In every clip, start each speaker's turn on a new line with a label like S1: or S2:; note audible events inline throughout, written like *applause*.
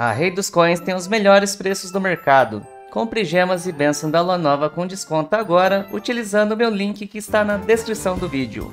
S1: A Rei dos Coins tem os melhores preços do mercado. Compre gemas e benção da lua nova com desconto agora, utilizando o meu link que está na descrição do vídeo.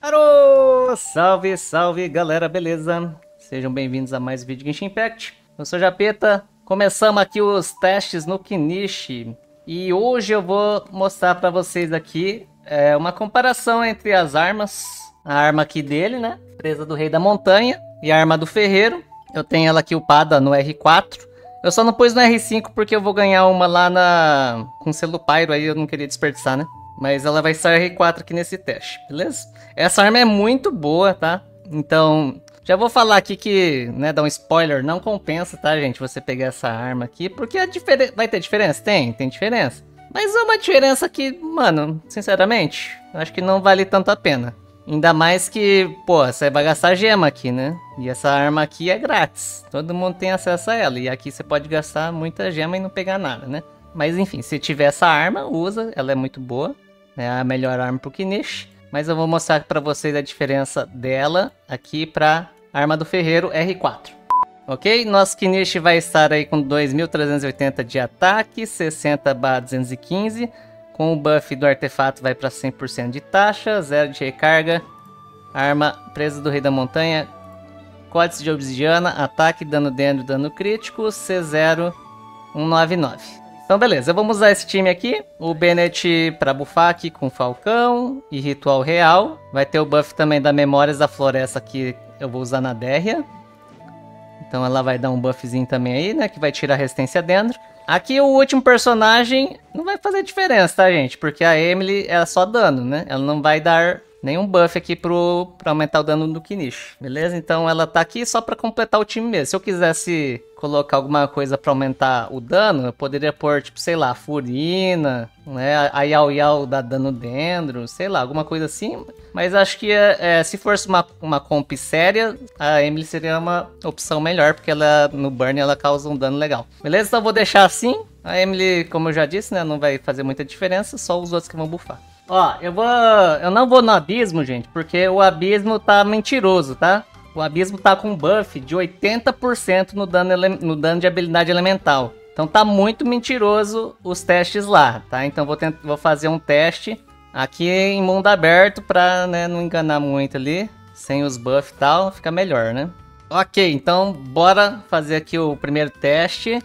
S1: Alô! Salve, salve galera, beleza? Sejam bem-vindos a mais um vídeo Genshin Impact. Eu sou Japeta, começamos aqui os testes no Kinishi. E hoje eu vou mostrar para vocês aqui é, uma comparação entre as armas. A arma aqui dele, né? Presa do Rei da Montanha e a arma do Ferreiro. Eu tenho ela aqui upada no R4. Eu só não pus no R5 porque eu vou ganhar uma lá na com selo Pyro, aí eu não queria desperdiçar, né? Mas ela vai estar R4 aqui nesse teste, beleza? Essa arma é muito boa, tá? Então, já vou falar aqui que, né, dar um spoiler, não compensa, tá, gente, você pegar essa arma aqui, porque a diferença... Vai ter diferença? Tem, tem diferença. Mas é uma diferença que, mano, sinceramente, acho que não vale tanto a pena. Ainda mais que, pô, você vai gastar gema aqui, né? E essa arma aqui é grátis. Todo mundo tem acesso a ela. E aqui você pode gastar muita gema e não pegar nada, né? Mas enfim, se tiver essa arma, usa. Ela é muito boa. É a melhor arma pro Kinish. Mas eu vou mostrar para vocês a diferença dela aqui pra arma do ferreiro R4. Ok? Nosso Kinish vai estar aí com 2.380 de ataque, 60 215 com o buff do artefato vai para 100% de taxa, 0 de recarga. Arma presa do Rei da Montanha. Códice de obsidiana, ataque, dano dentro, dano crítico, C0 199. Então beleza, vamos usar esse time aqui. O Bennett para buffar aqui com Falcão e Ritual Real. Vai ter o buff também da Memórias da Floresta que eu vou usar na Dérria. Então ela vai dar um buffzinho também aí, né? Que vai tirar a resistência dentro. Aqui o último personagem não vai fazer diferença, tá, gente? Porque a Emily é só dano, né? Ela não vai dar nenhum buff aqui pro, pra aumentar o dano do Kinish, beleza? Então ela tá aqui só pra completar o time mesmo. Se eu quisesse colocar alguma coisa pra aumentar o dano, eu poderia pôr, tipo, sei lá, Furina, né? A Yao Yao dá dano dentro, sei lá, alguma coisa assim. Mas acho que é, se fosse uma, uma comp séria, a Emily seria uma opção melhor, porque ela no burn ela causa um dano legal. Beleza? Então vou deixar assim. A Emily, como eu já disse, né, não vai fazer muita diferença, só os outros que vão buffar. Ó, eu vou. Eu não vou no abismo, gente, porque o abismo tá mentiroso, tá? O abismo tá com buff de 80% no dano, no dano de habilidade elemental. Então tá muito mentiroso os testes lá, tá? Então vou, tentar, vou fazer um teste aqui em mundo aberto pra né, não enganar muito ali. Sem os buffs e tal, fica melhor, né? Ok, então bora fazer aqui o primeiro teste.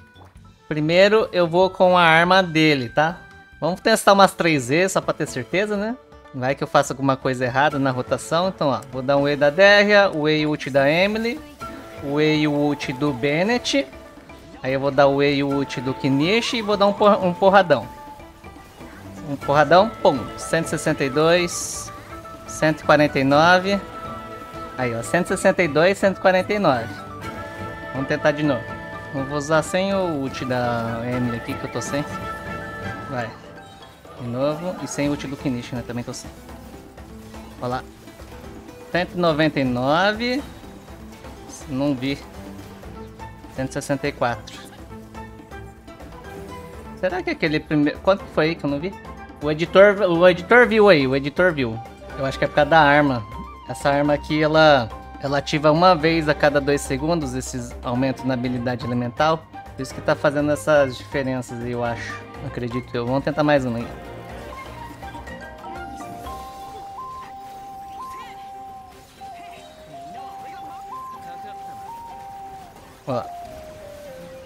S1: Primeiro eu vou com a arma dele, tá? Vamos testar umas 3 vezes só pra ter certeza, né? Vai que eu faça alguma coisa errada na rotação. Então, ó, vou dar um E da Derria, o E ult da Emily, o E ult do Bennett. Aí eu vou dar o E ult do Kinish e vou dar um, porra, um porradão. Um porradão, pum, 162, 149. Aí, ó, 162, 149. Vamos tentar de novo. Eu vou usar sem o ult da Emily aqui, que eu tô sem. Vai. De novo. E sem ult do Kinish, né? Também tô sem. Olha lá. 199. Não vi. 164. Será que aquele primeiro... Quanto foi que eu não vi? O editor, o editor viu aí, o editor viu. Eu acho que é por causa da arma. Essa arma aqui, ela, ela ativa uma vez a cada dois segundos esses aumentos na habilidade elemental. Por isso que tá fazendo essas diferenças aí, eu acho. Acredito eu. Vamos tentar mais uma aí. Ó.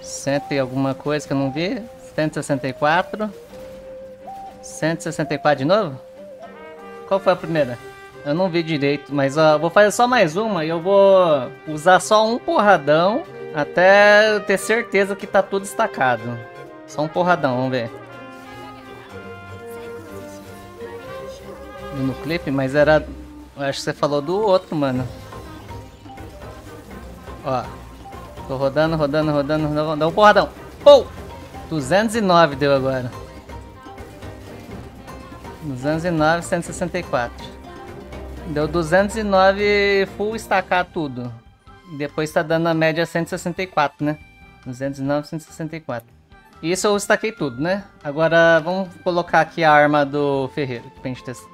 S1: Cento e alguma coisa que eu não vi. 164. 164 de novo? Qual foi a primeira? Eu não vi direito, mas ó, vou fazer só mais uma e eu vou usar só um porradão até eu ter certeza que tá tudo destacado. Só um porradão, vamos ver. No clipe, mas era... Eu acho que você falou do outro, mano. Ó. Tô rodando, rodando, rodando, rodando. Dá um porradão. Oh! 209 deu agora. 209, 164. Deu 209 full estacar tudo. Depois tá dando a média 164, né? 209, 164. Isso eu estaquei tudo, né? Agora vamos colocar aqui a arma do Ferreiro pra gente testar.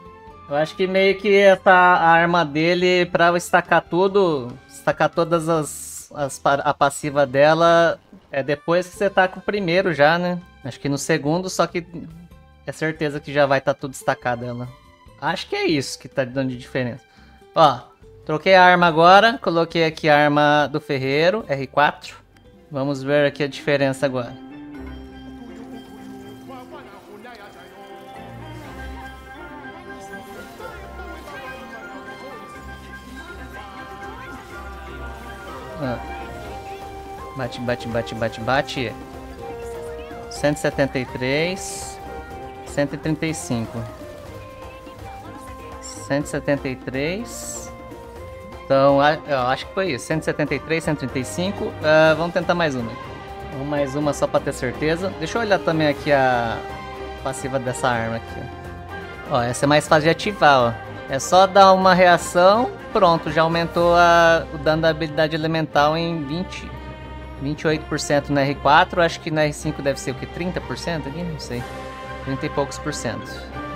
S1: Eu acho que meio que essa arma dele, pra estacar tudo, estacar todas as as, a passiva dela é depois que você tá com o primeiro já, né? Acho que no segundo, só que é certeza que já vai estar tá tudo destacado ela. Acho que é isso que tá dando de diferença. Ó, troquei a arma agora, coloquei aqui a arma do ferreiro, R4. Vamos ver aqui a diferença agora. Ah. Bate, bate, bate, bate, bate. 173. 135. 173. Então, eu acho que foi isso. 173, 135. Uh, vamos tentar mais uma. Vamos mais uma só pra ter certeza. Deixa eu olhar também aqui a passiva dessa arma aqui. Ó, essa é mais fácil de ativar, ó. É só dar uma reação, pronto, já aumentou a, o dano da habilidade elemental em 20, 28% no R4, acho que no R5 deve ser o que, 30% aqui? Não sei, 30 e poucos por cento,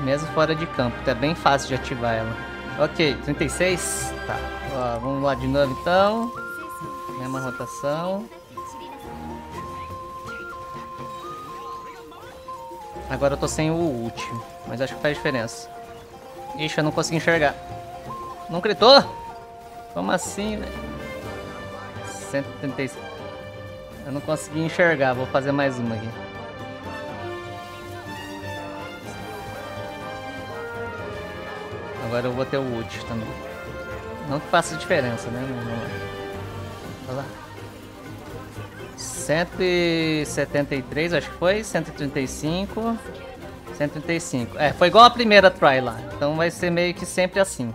S1: mesmo fora de campo, tá bem fácil de ativar ela. Ok, 36, tá, Ó, vamos lá de novo então, mesma rotação. Agora eu tô sem o último, mas acho que faz diferença. Ixi, eu não consegui enxergar. Não gritou? Como assim, velho? 136. Eu não consegui enxergar, vou fazer mais uma aqui. Agora eu vou ter o ult também. Não que faça diferença, né? Olha lá. 173, acho que foi. 135. 135. É, foi igual a primeira try lá. Então vai ser meio que sempre assim.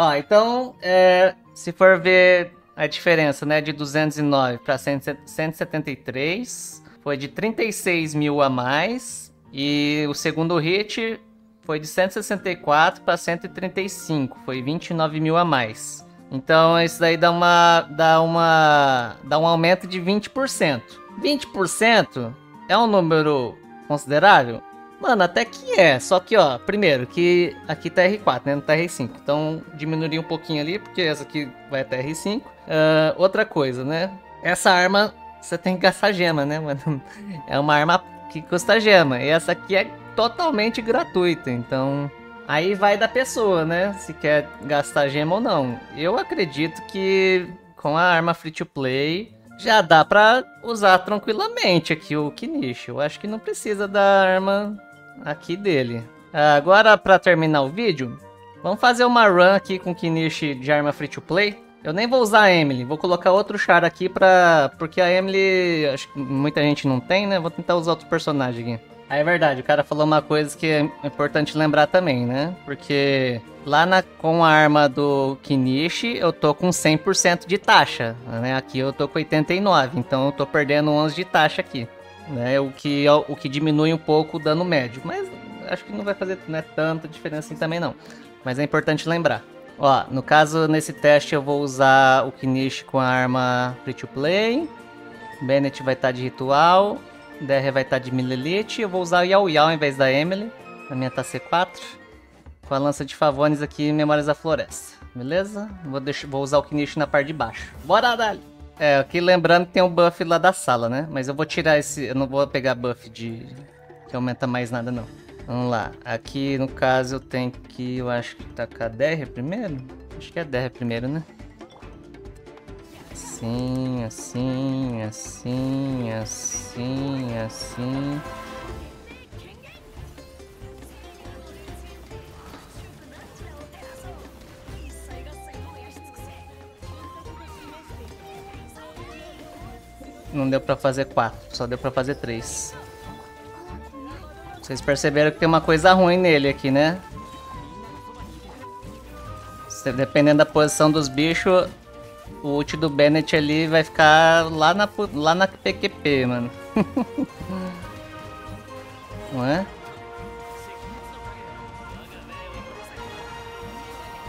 S1: Ó, então, é, se for ver a diferença, né, de 209 para 173, foi de 36 mil a mais. E o segundo hit foi de 164 para 135, foi 29 mil a mais. Então isso daí dá uma dá uma dá um aumento de 20%. 20% é um número considerável? Mano, até que é. Só que, ó, primeiro, que aqui tá R4, né? Não tá R5. Então, diminuiria um pouquinho ali, porque essa aqui vai até R5. Uh, ah, outra coisa, né? Essa arma, você tem que gastar gema, né, mano? *laughs* É uma arma que custa gema. E essa aqui é totalmente gratuita. Então, aí vai da pessoa, né? Se quer gastar gema ou não. Eu acredito que com a arma free to play já dá pra usar tranquilamente aqui o Kinish. Eu acho que não precisa da arma aqui dele. Agora, para terminar o vídeo, vamos fazer uma run aqui com Kinish de arma free to play. Eu nem vou usar a Emily, vou colocar outro char aqui pra... Porque a Emily, acho que muita gente não tem, né? Vou tentar usar outro personagem aqui. Ah, é verdade, o cara falou uma coisa que é importante lembrar também, né? Porque lá na, com a arma do Kinishi eu tô com 100% de taxa, né? Aqui eu tô com 89, então eu tô perdendo 11 de taxa aqui né? O que, o que diminui um pouco o dano médio. Mas acho que não vai fazer né, tanta diferença assim também não. Mas é importante lembrar. Ó, no caso, nesse teste eu vou usar o Kinish com a arma Free to Play. Bennett vai estar tá de ritual. DR vai estar tá de Milelite. Eu vou usar o Yao Yao ao invés da Emily. A minha tá C4. Com a lança de Favones aqui, Memórias da Floresta. Beleza? Vou, deixar, vou usar o Kinish na parte de baixo. Bora, Dali! É, aqui lembrando que tem um buff lá da sala, né? Mas eu vou tirar esse... Eu não vou pegar buff de... Que aumenta mais nada, não. Vamos lá. Aqui, no caso, eu tenho que... Eu acho que tacar DR primeiro? Acho que é DR primeiro, né? Assim, assim, assim, assim, assim... não deu pra fazer quatro, só deu pra fazer três. Vocês perceberam que tem uma coisa ruim nele aqui, né? Dependendo da posição dos bichos, o ult do Bennett ali vai ficar lá na, lá na PQP, mano. *laughs* Não é?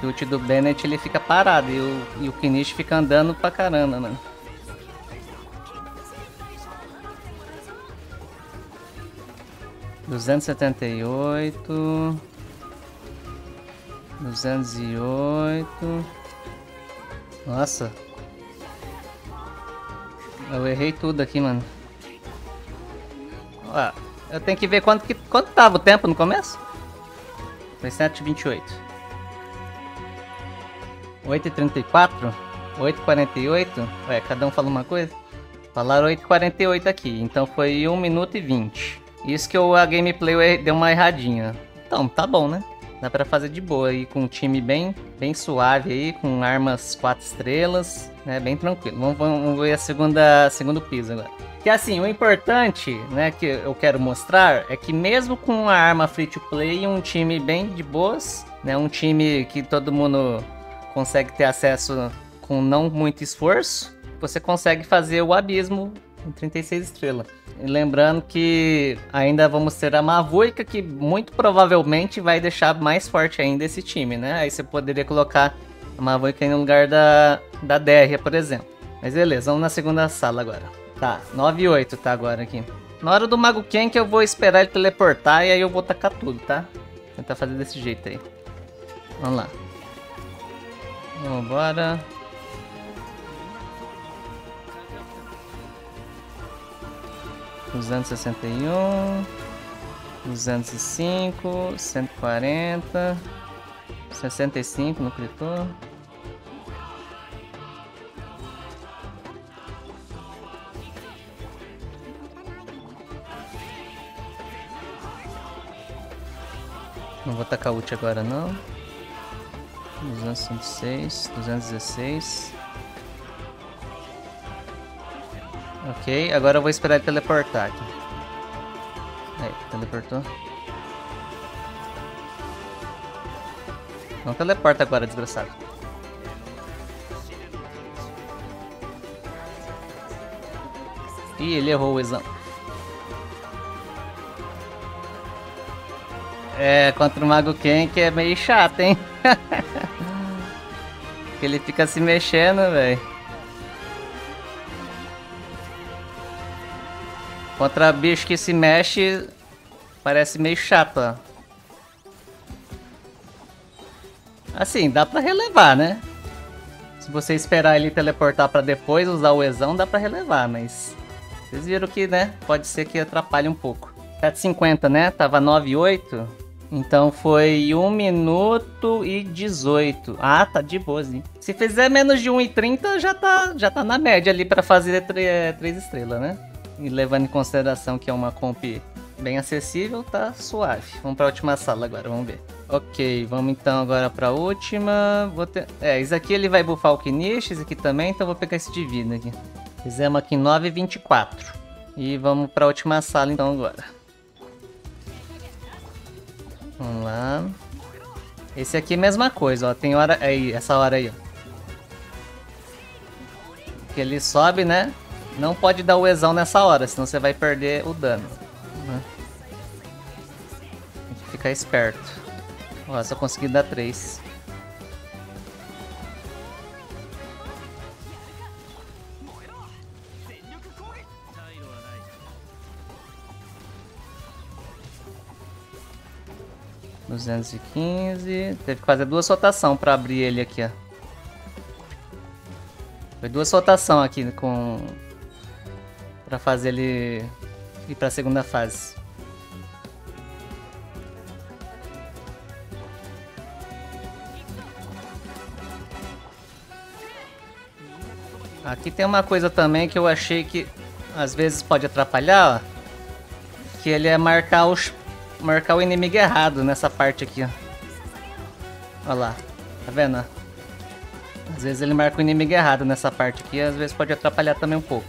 S1: O ult do Bennett ele fica parado e o, e o Kinish fica andando pra caramba, mano. 278 208 Nossa Eu errei tudo aqui, mano. Ó, eu tenho que ver quanto, que, quanto tava o tempo no começo. Foi 7h28. 8h34? 8h48? Ué, cada um fala uma coisa? Falaram 8h48 aqui, então foi 1 minuto e 20. Isso que eu, a gameplay deu uma erradinha. Então, tá bom, né? Dá pra fazer de boa aí, com um time bem, bem suave aí, com armas 4 estrelas, né? Bem tranquilo. Vamos, vamos ver a segunda, segundo piso agora. Que assim, o importante, né, que eu quero mostrar é que mesmo com uma arma free to play, um time bem de boas, né, um time que todo mundo consegue ter acesso com não muito esforço, você consegue fazer o abismo em 36 estrelas. E lembrando que ainda vamos ter a Mavuica, que muito provavelmente vai deixar mais forte ainda esse time, né? Aí você poderia colocar a Mavuica no lugar da, da Derria, por exemplo. Mas beleza, vamos na segunda sala agora. Tá, 9 e 8 tá agora aqui. Na hora do Mago Ken que eu vou esperar ele teleportar e aí eu vou tacar tudo, tá? Vou tentar fazer desse jeito aí. Vamos lá. Vambora. 261, 205, 140, 65 no critor. Não vou tacar ult agora não. 256, 216. Ok, agora eu vou esperar ele teleportar aqui. Aí, teleportou. Não teleporta agora, desgraçado. Ih, ele errou o exame. É, contra o Mago Ken que é meio chato, hein? *laughs* que ele fica se mexendo, velho. Contra bicho que se mexe, parece meio chato, ó. Assim, dá pra relevar, né? Se você esperar ele teleportar pra depois usar o Ezão, dá pra relevar, mas... Vocês viram que, né? Pode ser que atrapalhe um pouco. 7,50, né? Tava 9,8. Então foi 1 minuto e 18. Ah, tá de boa, hein? Se fizer menos de 1,30 já tá, já tá na média ali para fazer 3 estrelas, né? E levando em consideração que é uma comp bem acessível, tá suave. Vamos para a última sala agora, vamos ver. Ok, vamos então agora para a última. Vou ter... É, isso aqui ele vai buffar o Kinish, esse aqui também, então vou pegar esse de vida aqui. Fizemos aqui 9,24. E vamos para a última sala então agora. Vamos lá. Esse aqui é a mesma coisa, ó. Tem hora... Aí, essa hora aí, ó. Que ele sobe, né? Não pode dar o Ezão nessa hora, senão você vai perder o dano. Né? Tem que ficar esperto. Ó, só consegui dar 3. 215. Teve que fazer duas rotações pra abrir ele aqui, ó. Foi duas rotações aqui com... Pra fazer ele ir pra segunda fase. Aqui tem uma coisa também que eu achei que às vezes pode atrapalhar, ó. Que ele é marcar os marcar o inimigo errado nessa parte aqui. Olha lá. Tá vendo? Às vezes ele marca o inimigo errado nessa parte aqui, às vezes pode atrapalhar também um pouco.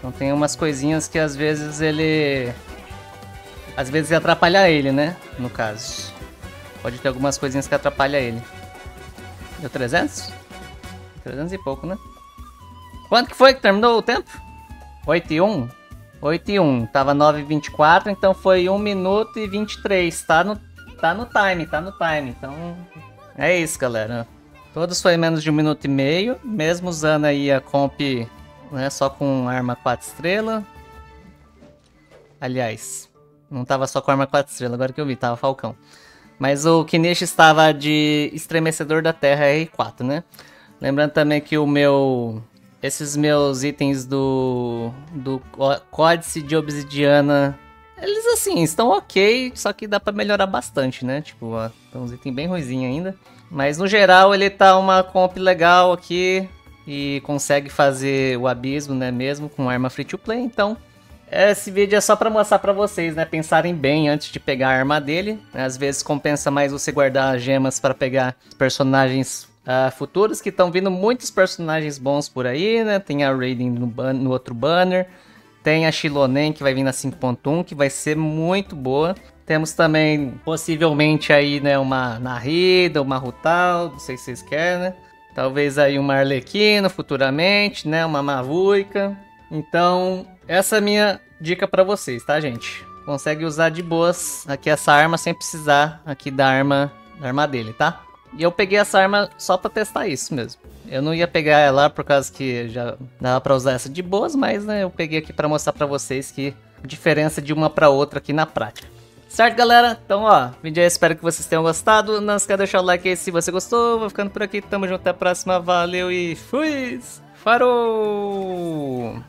S1: Então tem umas coisinhas que às vezes ele... Às vezes atrapalha ele, né? No caso. Pode ter algumas coisinhas que atrapalham ele. Deu 300? 300 e pouco, né? Quanto que foi que terminou o tempo? 8 e 1? 8 e 1. Tava 9 e 24, então foi 1 minuto e 23. Tá no, tá no time, tá no time. Então, é isso, galera. Todos foi menos de um minuto e meio, mesmo usando aí a comp né, só com arma 4 estrelas. Aliás, não tava só com arma 4 estrelas, agora que eu vi, tava Falcão. Mas o Kinish estava de Estremecedor da Terra R4, né? Lembrando também que o meu esses meus itens do, do Códice de Obsidiana, eles assim, estão ok, só que dá pra melhorar bastante, né? Tipo, ó, tem uns itens bem ruizinho ainda. Mas no geral ele tá uma comp legal aqui e consegue fazer o abismo, né, mesmo com arma free to play, então esse vídeo é só para mostrar para vocês, né, pensarem bem antes de pegar a arma dele. Às vezes compensa mais você guardar gemas para pegar personagens uh, futuros, que estão vindo muitos personagens bons por aí, né? Tem a Raiden no, no outro banner, tem a Shilonen que vai vir na 5.1, que vai ser muito boa. Temos também, possivelmente, aí, né, uma Narida, uma Rutal, não sei se vocês querem, né? Talvez aí uma Arlequino futuramente, né? Uma Mavuica. Então, essa é minha dica para vocês, tá, gente? Consegue usar de boas aqui essa arma sem precisar aqui da arma, da arma dele, tá? E eu peguei essa arma só pra testar isso mesmo. Eu não ia pegar ela por causa que já dava pra usar essa de boas, mas né, eu peguei aqui pra mostrar pra vocês que diferença de uma pra outra aqui na prática. Certo, galera? Então, ó, vídeo aí, espero que vocês tenham gostado. Não esqueça de deixar o like aí se você gostou. Vou ficando por aqui, tamo junto, até a próxima. Valeu e fui! Farou!